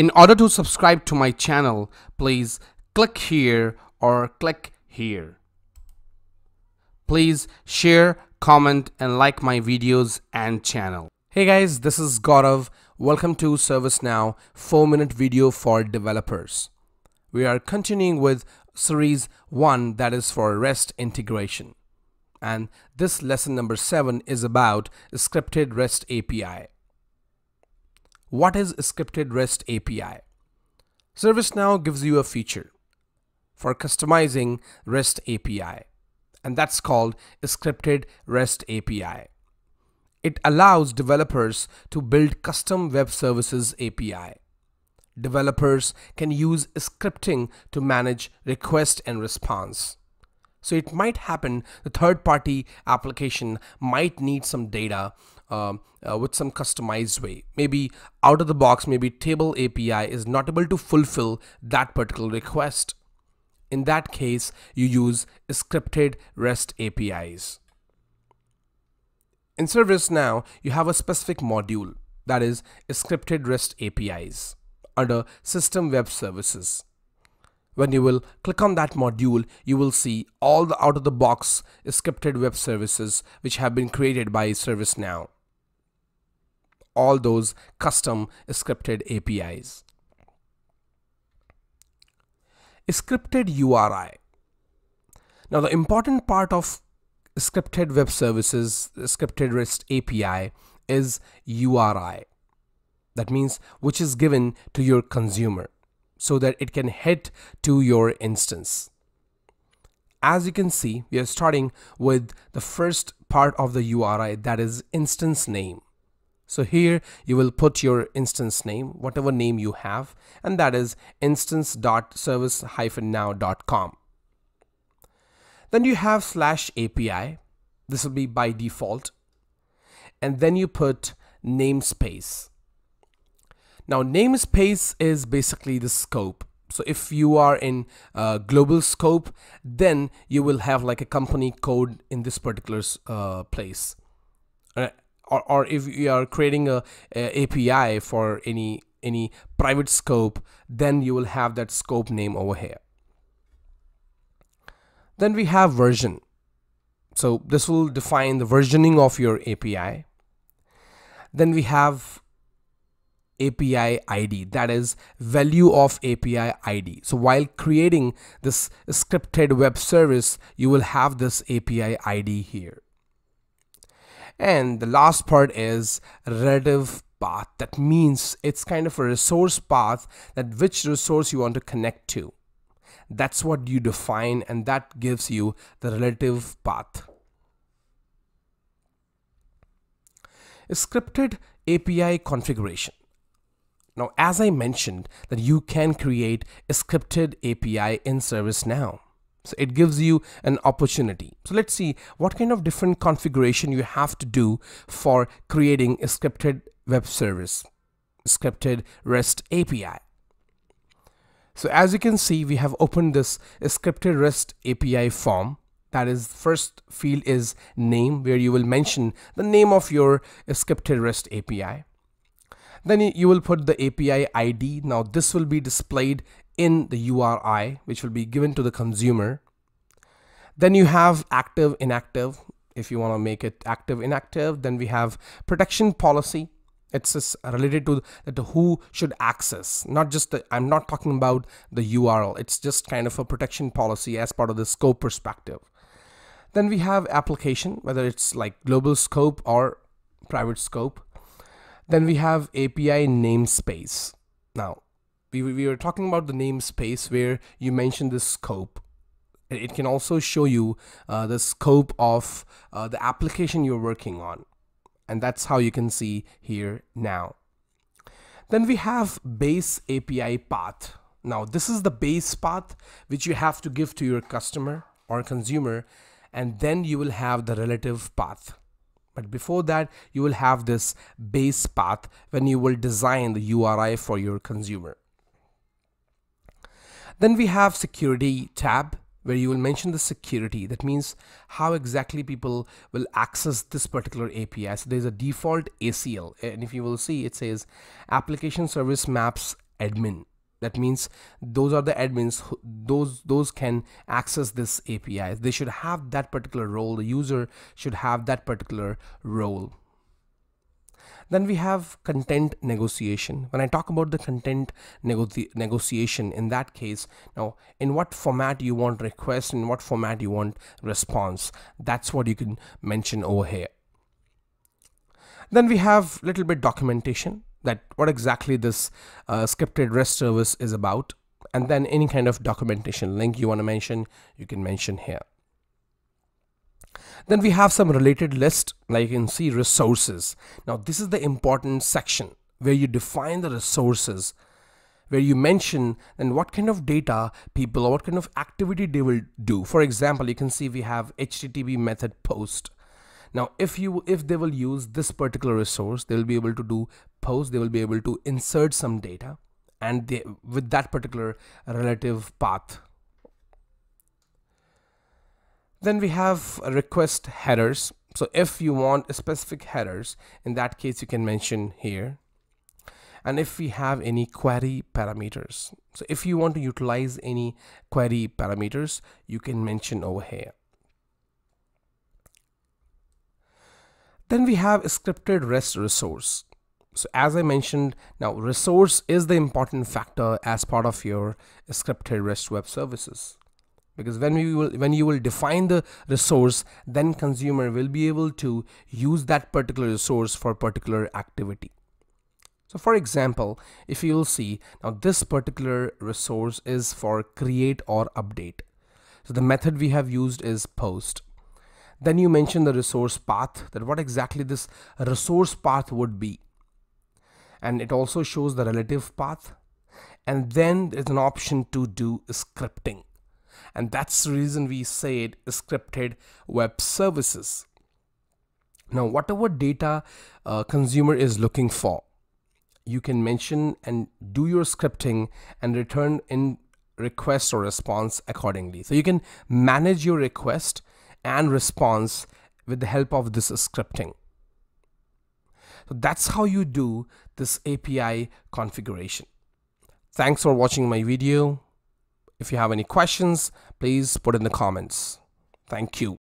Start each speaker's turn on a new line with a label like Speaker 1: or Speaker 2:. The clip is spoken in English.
Speaker 1: In order to subscribe to my channel, please click here or click here. Please share, comment and like my videos and channel. Hey guys, this is Gaurav. Welcome to ServiceNow 4 minute video for developers. We are continuing with series 1 that is for REST integration. And this lesson number 7 is about scripted REST API. What is scripted REST API? ServiceNow gives you a feature for customizing REST API, and that's called scripted REST API. It allows developers to build custom web services API. Developers can use scripting to manage request and response. So it might happen the third party application might need some data uh, uh, with some customized way. Maybe out of the box, maybe table API is not able to fulfill that particular request. In that case, you use scripted REST APIs. In ServiceNow, you have a specific module that is scripted REST APIs under System Web Services. When you will click on that module, you will see all the out of the box scripted web services which have been created by ServiceNow all those custom scripted APIs. Scripted URI. Now the important part of scripted web services, scripted REST API is URI. That means which is given to your consumer so that it can hit to your instance. As you can see, we are starting with the first part of the URI that is instance name. So here you will put your instance name, whatever name you have, and that is instance.service-now.com. Then you have slash API. This will be by default. And then you put namespace. Now namespace is basically the scope. So if you are in uh, global scope, then you will have like a company code in this particular uh, place. Uh, or, or if you are creating a, a API for any any private scope then you will have that scope name over here then we have version so this will define the versioning of your API then we have API ID that is value of API ID so while creating this scripted web service you will have this API ID here and the last part is relative path. That means it's kind of a resource path that which resource you want to connect to. That's what you define and that gives you the relative path. Scripted API configuration. Now, as I mentioned that you can create a scripted API in ServiceNow. So it gives you an opportunity. So let's see what kind of different configuration you have to do for creating a scripted web service, scripted REST API. So as you can see, we have opened this scripted REST API form. That is first field is name where you will mention the name of your scripted REST API. Then you will put the API ID. Now this will be displayed in the URI, which will be given to the consumer. Then you have active, inactive. If you want to make it active, inactive, then we have protection policy. It's related to the who should access, not just the, I'm not talking about the URL. It's just kind of a protection policy as part of the scope perspective. Then we have application, whether it's like global scope or private scope. Then we have API namespace. Now, we, we were talking about the namespace where you mentioned the scope. It can also show you uh, the scope of uh, the application you're working on. And that's how you can see here now. Then we have base API path. Now this is the base path which you have to give to your customer or consumer and then you will have the relative path but before that you will have this base path when you will design the URI for your consumer then we have security tab where you will mention the security. That means how exactly people will access this particular API. So there's a default ACL. And if you will see, it says application service maps admin that means those are the admins who, those those can access this api they should have that particular role. The user should have that particular role. Then we have content negotiation. When i talk about the content nego negotiation in that case now in what format you want request in what format you want response that's what you can mention over here. Then we have little bit documentation that what exactly this uh, scripted REST service is about. And then any kind of documentation link you want to mention you can mention here. Then we have some related list like you can see resources. Now this is the important section where you define the resources where you mention then what kind of data people or what kind of activity they will do. For example you can see we have http method post now if you if they will use this particular resource they will be able to do post they will be able to insert some data and they, with that particular relative path. Then we have request headers. So if you want specific headers in that case you can mention here. And if we have any query parameters. So if you want to utilize any query parameters you can mention over here Then we have scripted REST resource. So as I mentioned, now resource is the important factor as part of your scripted REST web services. Because when we will when you will define the resource, then consumer will be able to use that particular resource for particular activity. So for example, if you'll see now this particular resource is for create or update. So the method we have used is post then you mention the resource path that what exactly this resource path would be. And it also shows the relative path. And then there's an option to do scripting. And that's the reason we say said scripted web services. Now whatever data uh, consumer is looking for you can mention and do your scripting and return in request or response accordingly. So you can manage your request and response with the help of this scripting. So that's how you do this API configuration. Thanks for watching my video. If you have any questions, please put in the comments. Thank you.